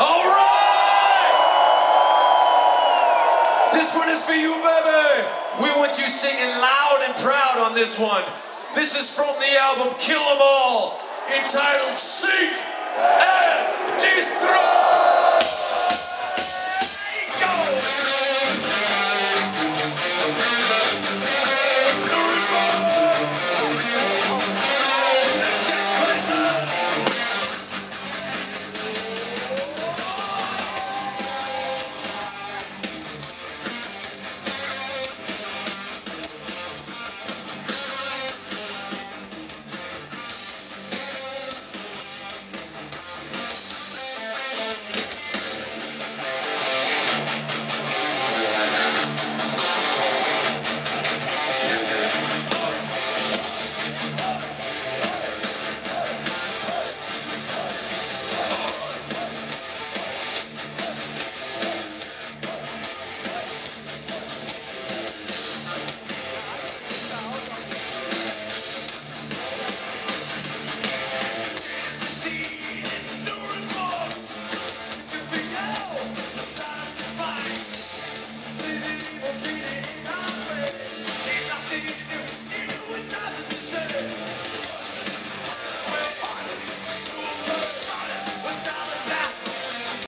All right! This one is for you, baby. We want you singing loud and proud on this one. This is from the album Kill 'Em All, entitled Seek and